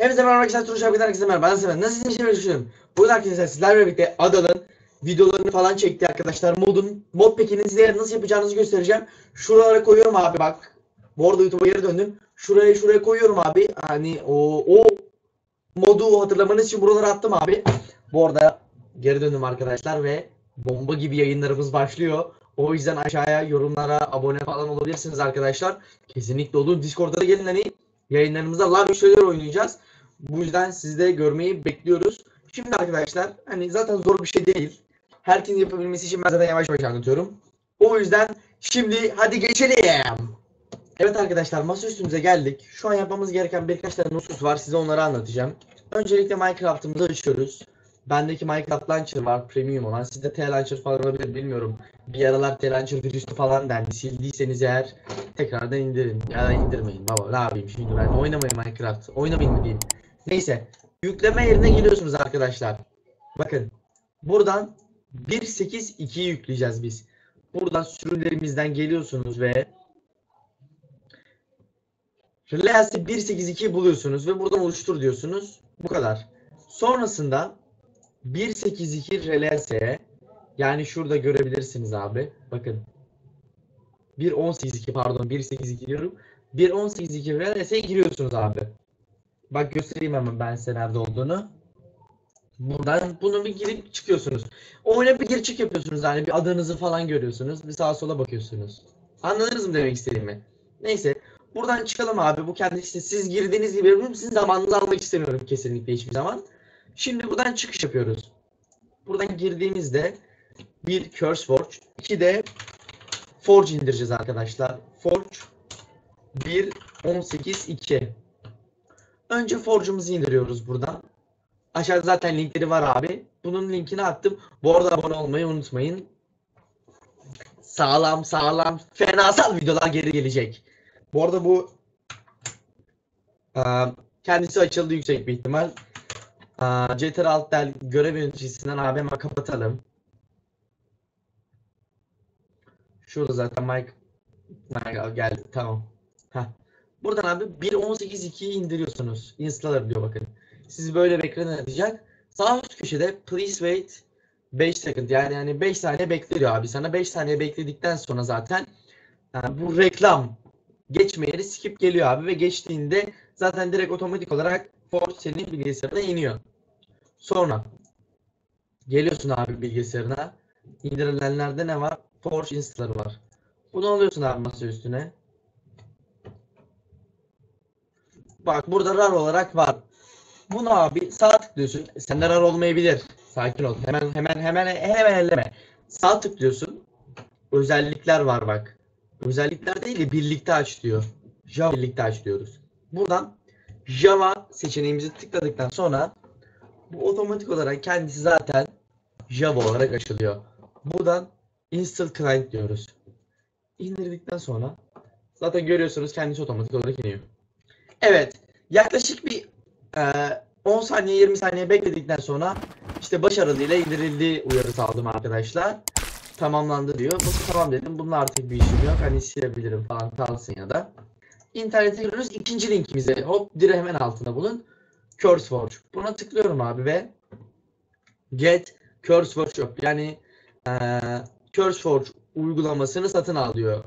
Hepinize merhaba arkadaşlar. Turuş abi herkese merhaba. Ben Seven. Nasılsınız? İşte görüşürüz. Bugün arkadaşlar sizlerle birlikte Adal'ın videolarını falan çekti arkadaşlar. Modun, mod pekini size nasıl yapacağınızı göstereceğim. Şuralara koyuyorum abi bak. Bu arada YouTube'a geri döndüm. Şuraya şuraya koyuyorum abi. Hani o, o modu hatırlamanız için buralara attım abi. Bu arada geri döndüm arkadaşlar ve bomba gibi yayınlarımız başlıyor. O yüzden aşağıya yorumlara abone falan olabilirsiniz arkadaşlar. Kesinlikle olun. Discord'a da gelin hani yayınlarımızda live şeyler oynayacağız. Bu yüzden sizi de görmeyi bekliyoruz. Şimdi arkadaşlar hani zaten zor bir şey değil. Herkesin yapabilmesi için ben zaten yavaş yavaş anlatıyorum. O yüzden şimdi hadi geçelim. Evet arkadaşlar masa üstümüze geldik. Şu an yapmamız gereken birkaç tane husus var. Size onları anlatacağım. Öncelikle Minecraft'ımızı açıyoruz. Bendeki Minecraft Launcher var premium olan. Sizde T-Launcher falan olabilir bilmiyorum. Bir aralar T-Launcher virüsü falan dendi. Sildiyseniz eğer tekrardan indirin. Ya da indirmeyin baba ne yapayım şimdi ben oynamayın Minecraft. Oynamayın mı diyeyim. Neyse. Yükleme yerine geliyorsunuz arkadaşlar. Bakın. Buradan 1.8.2'yi yükleyeceğiz biz. Buradan sürümlerimizden geliyorsunuz ve Release 1.8.2 buluyorsunuz ve buradan oluştur diyorsunuz. Bu kadar. Sonrasında 1.8.2 Release'ye yani şurada görebilirsiniz abi. Bakın. 1.18.2 pardon 1.8.2 diyorum. 1.18.2 Release'ye giriyorsunuz abi. Bak göstereyim hemen ben size nerede olduğunu. Buradan bunu bir girip çıkıyorsunuz. Oyuna bir gir çık yapıyorsunuz yani bir adınızı falan görüyorsunuz. Bir sağa sola bakıyorsunuz. Anladınız mı demek istediğimi? Neyse. Buradan çıkalım abi. Bu kendi işte siz girdiğiniz gibi yapıyorum. Sizin zamanınızı almak istemiyorum kesinlikle hiçbir zaman. Şimdi buradan çıkış yapıyoruz. Buradan girdiğimizde bir Curse Forge, iki de Forge indireceğiz arkadaşlar. Forge 1 18 2. Önce Forge'umuzu indiriyoruz buradan. Aşağıda zaten linkleri var abi. Bunun linkini attım. Bu arada abone olmayı unutmayın. Sağlam sağlam fenasal videolar geri gelecek. Bu arada bu kendisi açıldı yüksek bir ihtimal. Eee, CTR Alttel görev yöneticisinden abi hemen kapatalım. Şurada zaten Mike, Mike geldi tamam. Heh. Buradan abi 1.18.2'yi indiriyorsunuz. Installer diyor bakın. Sizi böyle bir ekran atacak. Sağ üst köşede please wait 5 second yani yani 5 saniye bekliyor abi sana 5 saniye bekledikten sonra zaten yani bu reklam geçme yeri skip geliyor abi ve geçtiğinde zaten direkt otomatik olarak Forge senin bilgisayarına iniyor. Sonra geliyorsun abi bilgisayarına. İndirilenlerde ne var? Forge installer var. Bunu alıyorsun abi masa üstüne. Bak burada RAR olarak var. Bunu abi sağ tıklıyorsun. Sende RAR olmayabilir. Sakin ol. Hemen hemen hemen hemen elleme. Sağ tıklıyorsun. Özellikler var bak. Özellikler değil de birlikte aç diyor. Java birlikte aç diyoruz. Buradan Java seçeneğimizi tıkladıktan sonra bu otomatik olarak kendisi zaten Java olarak açılıyor. Buradan Install Client diyoruz. İndirdikten sonra zaten görüyorsunuz kendisi otomatik olarak iniyor. Evet. Yaklaşık bir e, 10 saniye 20 saniye bekledikten sonra işte başarılıyla indirildi uyarısı aldım arkadaşlar. Tamamlandı diyor. Bunu tamam dedim. Bunun artık bir işim yok. Hani silebilirim falan kalsın ya da. İnternete giriyoruz. İkinci linkimize hop dire hemen altında bulun. CurseForge. Buna tıklıyorum abi ve Get CurseForge Shop. Yani e, CurseForge uygulamasını satın al diyor.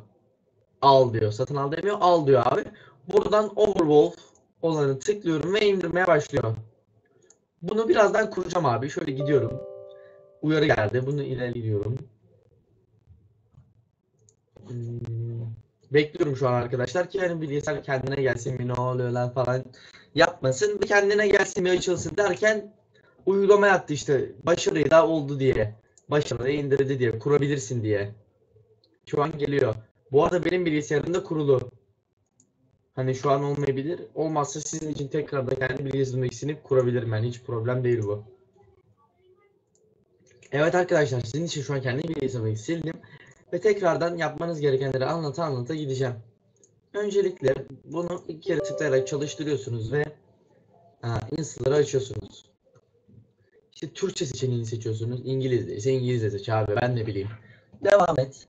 Al diyor. Satın al demiyor. Al diyor abi. Buradan Overwolf olanı tıklıyorum ve indirmeye başlıyor. Bunu birazdan kuracağım abi. Şöyle gidiyorum. Uyarı geldi. Bunu ilerliyorum. Hmm, Bekliyorum şu an arkadaşlar ki yani bilgisayar kendine gelsin mi ne oluyor lan falan yapmasın. Bir kendine gelsin bir açılsın derken uygulama yaptı işte. Başarıyı da oldu diye. Başarıyı indirdi diye. Kurabilirsin diye. Şu an geliyor. Bu arada benim bilgisayarımda kurulu. Hani şu an olmayabilir. Olmazsa sizin için tekrar da kendi bilgisayarımdaki silip kurabilirim ben. Hiç problem değil bu. Evet arkadaşlar sizin için şu an kendi bilgisayarımı sildim. Ve tekrardan yapmanız gerekenleri anlata anlata gideceğim. Öncelikle bunu iki kere tıklayarak çalıştırıyorsunuz ve ha, açıyorsunuz. İşte Türkçe seçeneğini seçiyorsunuz. İngilizce ise İngilizce seç abi ben ne bileyim. Devam et.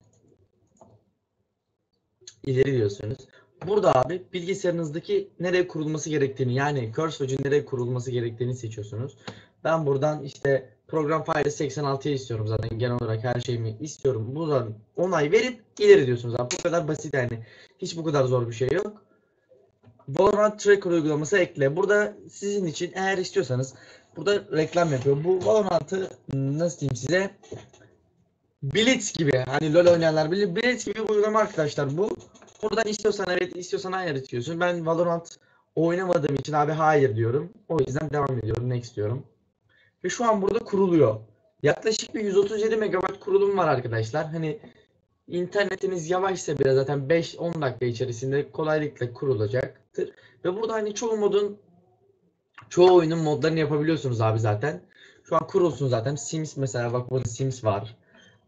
İleri diyorsunuz. Burada abi bilgisayarınızdaki nereye kurulması gerektiğini yani cursor'cun nereye kurulması gerektiğini seçiyorsunuz. Ben buradan işte program file 86'ya istiyorum zaten genel olarak her şeyimi istiyorum. Buradan onay verip ileri diyorsunuz abi. Bu kadar basit yani. Hiç bu kadar zor bir şey yok. Valorant Tracker uygulaması ekle. Burada sizin için eğer istiyorsanız burada reklam yapıyor. Bu Valorant'ı nasıl diyeyim size Blitz gibi hani LoL oynayanlar bilir. Blitz gibi bir uygulama arkadaşlar bu. Buradan istiyorsan evet istiyorsan hayır istiyorsun. Ben Valorant oynamadığım için abi hayır diyorum. O yüzden devam ediyorum. Next diyorum. Ve şu an burada kuruluyor. Yaklaşık bir 137 megabayt kurulum var arkadaşlar. Hani internetiniz yavaşsa bile zaten 5-10 dakika içerisinde kolaylıkla kurulacaktır. Ve burada hani çoğu modun çoğu oyunun modlarını yapabiliyorsunuz abi zaten. Şu an kurulsun zaten. Sims mesela bak burada Sims var.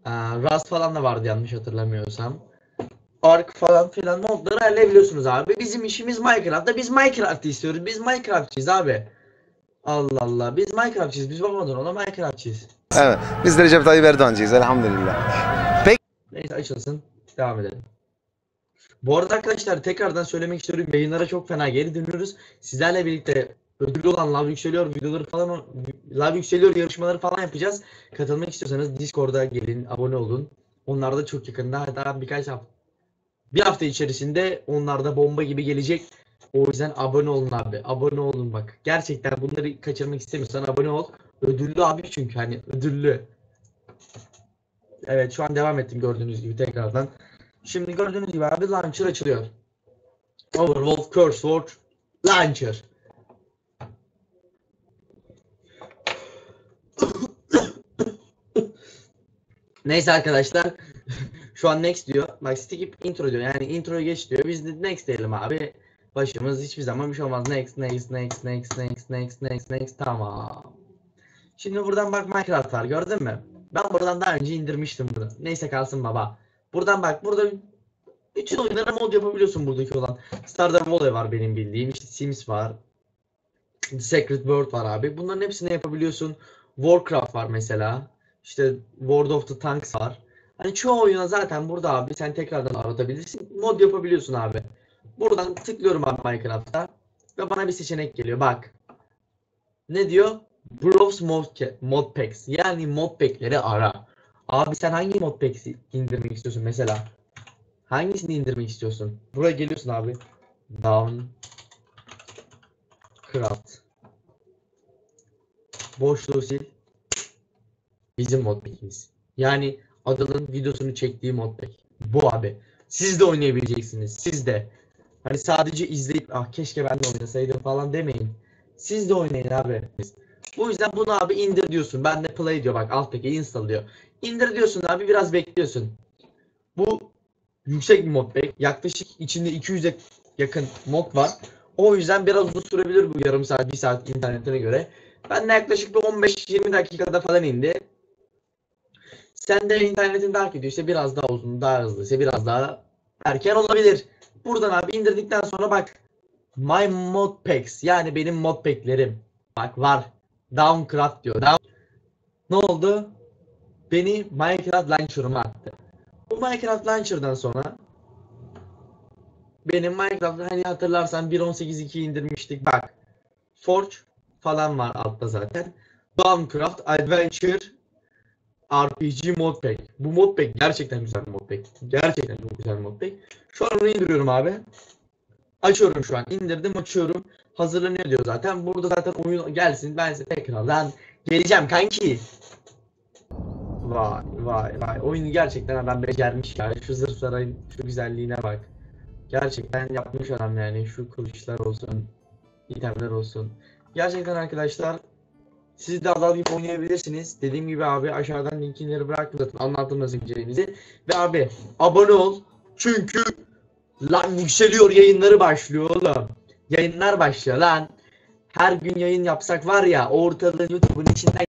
Ee, Rust falan da vardı yanlış hatırlamıyorsam. Ark falan filan modları halledebiliyorsunuz abi. Bizim işimiz Minecraft'ta. Biz Minecraft istiyoruz. Biz Minecraft'çıyız abi. Allah Allah. Biz Minecraft'çıyız. Biz babadan ona Minecraft'çıyız. Evet. Biz de Recep Tayyip Erdoğan'cıyız elhamdülillah. Neyse açılsın. Devam edelim. Bu arada arkadaşlar tekrardan söylemek istiyorum. Yayınlara çok fena geri dönüyoruz. Sizlerle birlikte ödül olan Lav Yükseliyor videoları falan Lav Yükseliyor yarışmaları falan yapacağız. Katılmak istiyorsanız Discord'a gelin, abone olun. Onlar da çok yakında hatta birkaç hafta bir hafta içerisinde onlar da bomba gibi gelecek. O yüzden abone olun abi. Abone olun bak. Gerçekten bunları kaçırmak istemiyorsan abone ol. Ödüllü abi çünkü hani ödüllü. Evet şu an devam ettim gördüğünüz gibi tekrardan. Şimdi gördüğünüz gibi abi launcher açılıyor. Overwolf Curse Sword Launcher. Neyse arkadaşlar. Şu an next diyor. Bak skip intro diyor. Yani intro geç diyor. Biz de next diyelim abi. Başımız hiçbir zaman bir şey olmaz. Next, next, next, next, next, next, next, next. Tamam. Şimdi buradan bak Minecraft var gördün mü? Ben buradan daha önce indirmiştim bunu. Neyse kalsın baba. Buradan bak burada bütün oyunlara mod yapabiliyorsun buradaki olan. Stardew Valley var benim bildiğim. İşte Sims var. The Secret World var abi. Bunların hepsini yapabiliyorsun. Warcraft var mesela. İşte World of the Tanks var. Hani çoğu oyuna zaten burada abi sen tekrardan aratabilirsin. Mod yapabiliyorsun abi. Buradan tıklıyorum abi Minecraft'a. Ve bana bir seçenek geliyor. Bak. Ne diyor? Browse mod, mod packs. Yani mod pack'leri ara. Abi sen hangi mod packs indirmek istiyorsun mesela? Hangisini indirmek istiyorsun? Buraya geliyorsun abi. Down. Craft. Boşluğu sil. Bizim mod pack'imiz. Yani adının videosunu çektiği modpack. Bu abi. Siz de oynayabileceksiniz. Siz de. Hani sadece izleyip ah keşke ben de oynasaydım falan demeyin. Siz de oynayın abi. Bu yüzden bunu abi indir diyorsun. Ben de play diyor bak alttaki install diyor. İndir diyorsun abi biraz bekliyorsun. Bu yüksek bir modpack. Yaklaşık içinde 200'e yakın mod var. O yüzden biraz uzun sürebilir bu yarım saat, bir saat internetine göre. Ben de yaklaşık bir 15-20 dakikada falan indi. Sen de internetin daha kötü işte biraz daha uzun, daha hızlı ise biraz daha erken olabilir. Buradan abi indirdikten sonra bak My Mod Packs yani benim mod pack'lerim. Bak var. Downcraft diyor. Down... Ne oldu? Beni Minecraft Launcher'ıma attı. Bu Minecraft Launcher'dan sonra benim Minecraft hani hatırlarsan 1.18.2 indirmiştik. Bak. Forge falan var altta zaten. Downcraft Adventure RPG modpack. Bu modpack gerçekten güzel bir modpack. Gerçekten çok güzel bir modpack. Şu an onu indiriyorum abi. Açıyorum şu an. İndirdim açıyorum. Hazırlanıyor diyor zaten. Burada zaten oyun gelsin. Ben size tekrardan geleceğim kanki. Vay vay vay. Oyunu gerçekten adam becermiş ya. Şu zırhların şu güzelliğine bak. Gerçekten yapmış adam yani. Şu kılıçlar olsun. itemler olsun. Gerçekten arkadaşlar siz de azal gibi oynayabilirsiniz. Dediğim gibi abi aşağıdan linkleri bıraktım zaten anlattım nasıl incelediğinizi. Ve abi abone ol. Çünkü lan yükseliyor yayınları başlıyor oğlum. Yayınlar başlıyor lan. Her gün yayın yapsak var ya ortalığın YouTube'un içinden